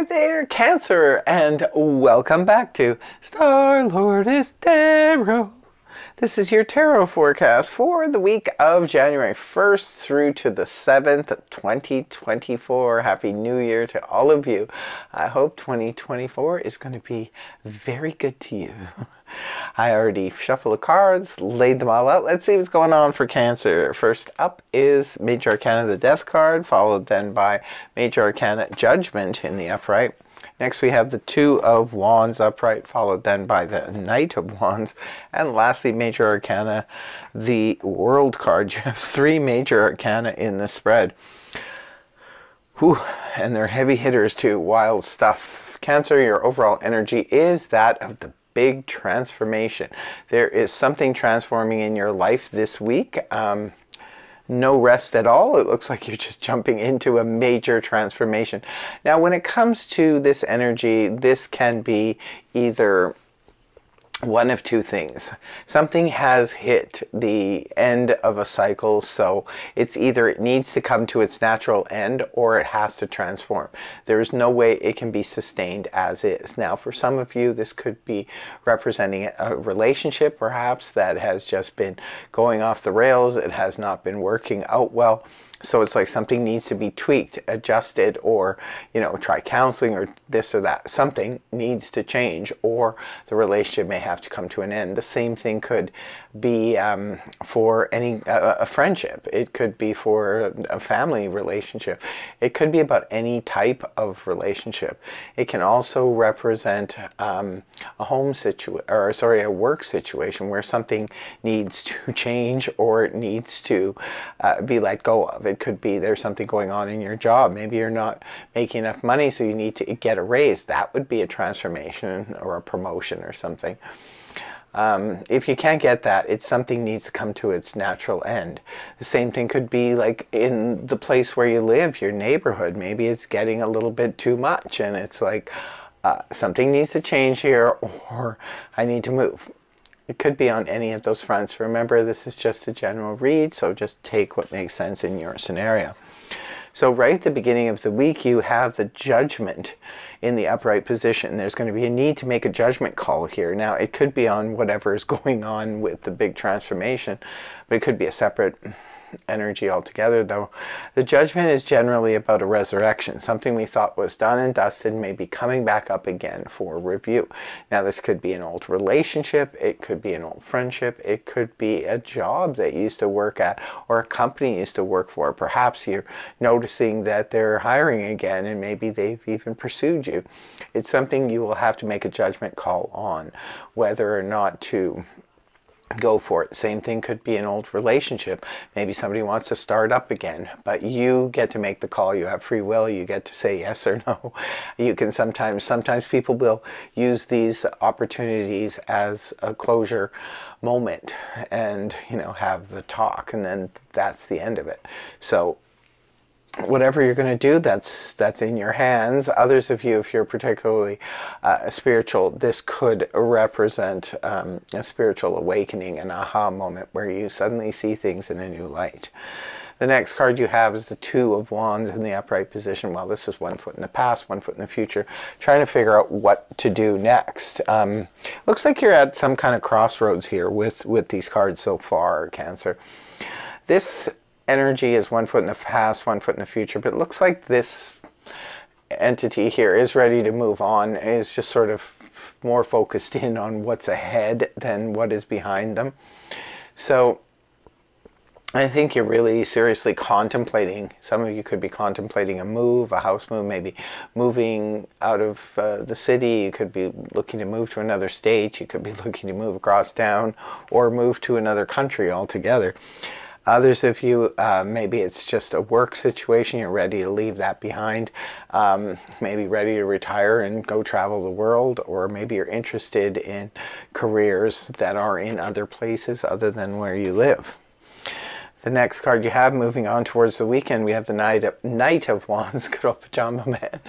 Hi there, Cancer, and welcome back to Star Lordess Tarot. This is your tarot forecast for the week of January 1st through to the 7th, 2024. Happy New Year to all of you. I hope 2024 is going to be very good to you. I already shuffled the cards, laid them all out. Let's see what's going on for Cancer. First up is Major Arcana the Death card, followed then by Major Arcana Judgment in the upright. Next we have the Two of Wands upright, followed then by the Knight of Wands. And lastly, Major Arcana, the World card. You have three Major Arcana in the spread. Whew, and they're heavy hitters too, wild stuff. Cancer, your overall energy is that of the big transformation. There is something transforming in your life this week. Um, no rest at all. It looks like you're just jumping into a major transformation. Now, when it comes to this energy, this can be either one of two things. Something has hit the end of a cycle, so it's either it needs to come to its natural end or it has to transform. There is no way it can be sustained as is. Now, for some of you, this could be representing a relationship perhaps that has just been going off the rails, it has not been working out well. So it's like something needs to be tweaked, adjusted, or, you know, try counseling or this or that. Something needs to change or the relationship may have to come to an end. The same thing could be um, for any uh, a friendship. It could be for a family relationship. It could be about any type of relationship. It can also represent um, a home situation, or sorry, a work situation where something needs to change or it needs to uh, be let go of. It could be there's something going on in your job. Maybe you're not making enough money, so you need to get a raise. That would be a transformation or a promotion or something. Um, if you can't get that, it's something needs to come to its natural end. The same thing could be like in the place where you live, your neighborhood. Maybe it's getting a little bit too much and it's like uh, something needs to change here or I need to move. It could be on any of those fronts. Remember, this is just a general read, so just take what makes sense in your scenario. So right at the beginning of the week, you have the judgment in the upright position. There's going to be a need to make a judgment call here. Now, it could be on whatever is going on with the big transformation, but it could be a separate energy altogether, though. The judgment is generally about a resurrection. Something we thought was done and dusted may be coming back up again for review. Now, this could be an old relationship, it could be an old friendship, it could be a job that you used to work at or a company you used to work for. Perhaps you're noticing that they're hiring again and maybe they've even pursued you. It's something you will have to make a judgment call on whether or not to go for it. Same thing could be an old relationship. Maybe somebody wants to start up again, but you get to make the call. You have free will. You get to say yes or no. You can sometimes, sometimes people will use these opportunities as a closure moment and, you know, have the talk and then that's the end of it. So whatever you're going to do, that's that's in your hands. Others of you, if you're particularly uh, spiritual, this could represent um, a spiritual awakening, an aha moment where you suddenly see things in a new light. The next card you have is the Two of Wands in the upright position. Well, this is one foot in the past, one foot in the future, trying to figure out what to do next. Um, looks like you're at some kind of crossroads here with, with these cards so far, Cancer. This energy is one foot in the past, one foot in the future, but it looks like this entity here is ready to move on, is just sort of more focused in on what's ahead than what is behind them. So I think you're really seriously contemplating, some of you could be contemplating a move, a house move, maybe moving out of uh, the city, you could be looking to move to another state, you could be looking to move across town or move to another country altogether. Others of you, uh, maybe it's just a work situation, you're ready to leave that behind, um, maybe ready to retire and go travel the world, or maybe you're interested in careers that are in other places other than where you live. The next card you have, moving on towards the weekend, we have the Knight of, Knight of Wands, good old pajama man,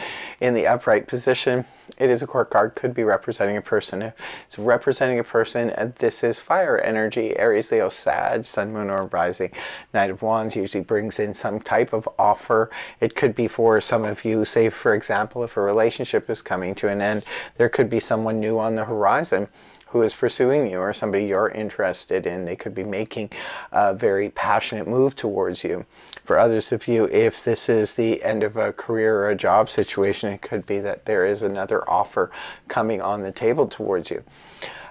in the upright position. It is a court card, could be representing a person. If it's representing a person, uh, this is fire energy. Aries, Leo, Sag, Sun, Moon, or Rising. Knight of Wands usually brings in some type of offer. It could be for some of you, say, for example, if a relationship is coming to an end, there could be someone new on the horizon who is pursuing you or somebody you're interested in. They could be making a very passionate move towards you. For others of you, if this is the end of a career or a job situation, it could be that there is another offer coming on the table towards you.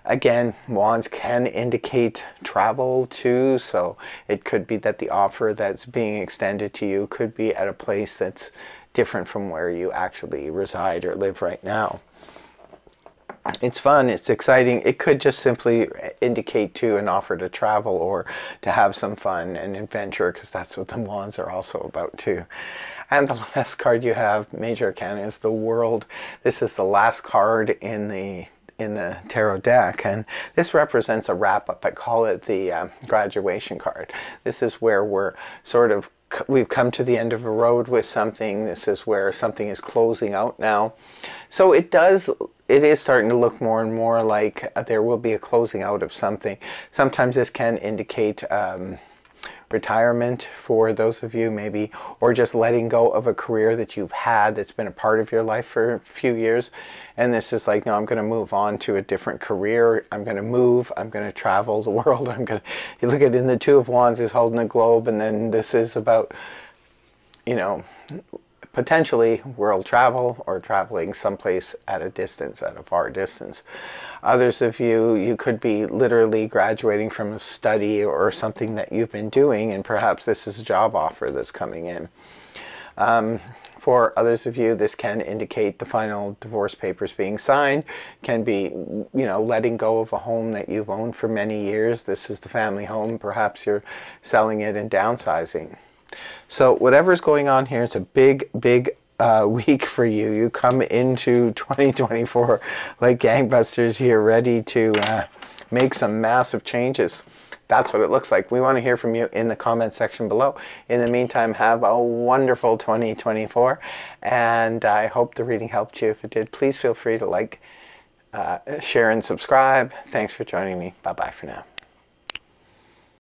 Again, wands can indicate travel too, so it could be that the offer that's being extended to you could be at a place that's different from where you actually reside or live right now it's fun, it's exciting. It could just simply indicate to an offer to travel or to have some fun and adventure because that's what the wands are also about too. And the last card you have, Major Arcana, is the World. This is the last card in the in the tarot deck and this represents a wrap-up i call it the uh, graduation card this is where we're sort of we've come to the end of a road with something this is where something is closing out now so it does it is starting to look more and more like uh, there will be a closing out of something. Sometimes this can indicate um, retirement for those of you maybe, or just letting go of a career that you've had that's been a part of your life for a few years. And this is like, no, I'm going to move on to a different career. I'm going to move. I'm going to travel the world. I'm going to, you look at in the Two of Wands is holding a globe. And then this is about, you know, potentially world travel or traveling someplace at a distance, at a far distance. Others of you, you could be literally graduating from a study or something that you've been doing, and perhaps this is a job offer that's coming in. Um, for others of you, this can indicate the final divorce papers being signed, can be, you know, letting go of a home that you've owned for many years. This is the family home. Perhaps you're selling it and downsizing. So whatever's going on here, it's a big, big uh, week for you. You come into 2024 like gangbusters here, ready to uh, make some massive changes. That's what it looks like. We want to hear from you in the comment section below. In the meantime, have a wonderful 2024. And I hope the reading helped you. If it did, please feel free to like, uh, share, and subscribe. Thanks for joining me. Bye-bye for now.